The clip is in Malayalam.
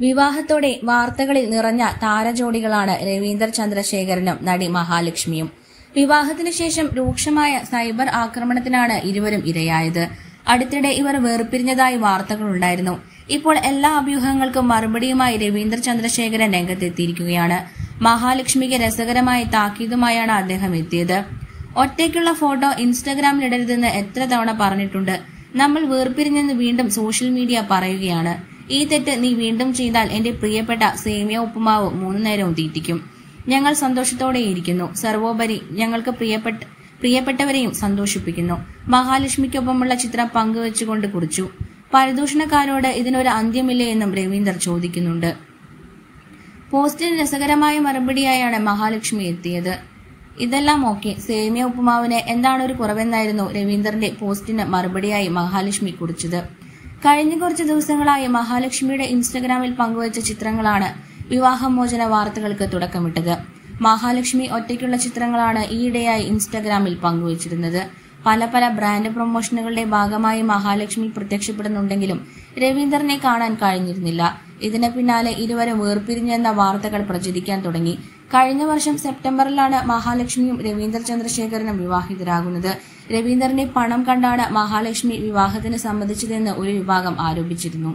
വിവാഹത്തോടെ വാർത്തകളിൽ നിറഞ്ഞ താരജോഡികളാണ് രവീന്ദർ ചന്ദ്രശേഖരനും നടി മഹാലക്ഷ്മിയും. വിവാഹത്തിനു ശേഷം രൂക്ഷമായ സൈബർ ആക്രമണത്തിനാണ് ഇരുവരും ഇരയായത്. അടുത്തിടെ ഇവർ വേർപിരിഞ്ഞതായി വാർത്തകളുണ്ടായിരുന്നു ഇപ്പോൾ എല്ലാ അഭ്യൂഹങ്ങൾക്കും മറുപടിയുമായി രവീന്ദർ ചന്ദ്രശേഖരൻ രംഗത്തെത്തിയിരിക്കുകയാണ്. മഹാലക്ഷ്മിക്ക് രസകരമായ താക്കീതുമായാണ് അദ്ദേഹം എത്തിയത്. ഒറ്റയ്ക്കുള്ള ഫോട്ടോ ഇൻസ്റ്റഗ്രാമിൽ ഇടരുതെന്ന് എത്ര തവണ പറഞ്ഞിട്ടുണ്ട്. നമ്മൾ വേർപിരിഞ്ഞെന്ന് വീണ്ടും സോഷ്യൽ മീഡിയ പറയുകയാണ്. ഈ തെറ്റ് നീ വീണ്ടും ചെയ്താൽ എന്റെ പ്രിയപ്പെട്ട സേമിയ ഉപ്പുമാവ് മൂന്നു നേരവും തീറ്റിക്കും. ഞങ്ങൾ സന്തോഷത്തോടെ ഇരിക്കുന്നു. സർവോപരി ഞങ്ങൾക്ക് പ്രിയപ്പെട്ട പ്രിയപ്പെട്ടവരെയും സന്തോഷിപ്പിക്കുന്നു. മഹാലക്ഷ്മിക്കൊപ്പമുള്ള ചിത്രം പങ്കുവച്ചുകൊണ്ട് കുറിച്ചു. പരദൂഷണക്കാരോട് ഇതിനൊരു അന്ത്യമില്ലേ എന്നും രവീന്ദർ ചോദിക്കുന്നുണ്ട്. പോസ്റ്റിന് രസകരമായ മറുപടിയായാണ് മഹാലക്ഷ്മി എത്തിയത്. ഇതെല്ലാം ഓക്കെ. സേമിയ ഉപ്പുമാവിന് എന്താണ് ഒരു കുറവെന്നായിരുന്നു രവീന്ദറിന്റെ പോസ്റ്റിന് മറുപടിയായി മഹാലക്ഷ്മി കുറിച്ചത്. കഴിഞ്ഞ കുറച്ച് ദിവസങ്ങളായി മഹാലക്ഷ്മിയുടെ ഇൻസ്റ്റഗ്രാമിൽ പങ്കുവച്ച ചിത്രങ്ങളാണ് വിവാഹമോചന വാർത്തകൾക്ക് തുടക്കമിട്ടത്. മഹാലക്ഷ്മി ഒറ്റയ്ക്കുള്ള ചിത്രങ്ങളാണ് ഈയിടെയായി ഇൻസ്റ്റഗ്രാമിൽ പങ്കുവച്ചിരുന്നത്. പല പല ബ്രാൻഡ് പ്രൊമോഷനുകളുടെ ഭാഗമായി മഹാലക്ഷ്മി പ്രത്യക്ഷപ്പെടുന്നുണ്ടെങ്കിലും രവീന്ദ്രനെ കാണാൻ കഴിഞ്ഞിരുന്നില്ല. ഇതിന് പിന്നാലെ ഇരുവരും വേർപിരിഞ്ഞെന്ന വാർത്തകൾ പ്രചരിക്കാൻ തുടങ്ങി. കഴിഞ്ഞ വർഷം സെപ്റ്റംബറിലാണ് മഹാലക്ഷ്മിയും രവീന്ദർ ചന്ദ്രശേഖരനും വിവാഹിതരാകുന്നത്. രവീന്ദറിനെ പണം കണ്ടാണ് മഹാലക്ഷ്മി വിവാഹത്തിന് സമ്മതിച്ചതെന്ന് ഒരു വിഭാഗം ആരോപിച്ചിരുന്നു.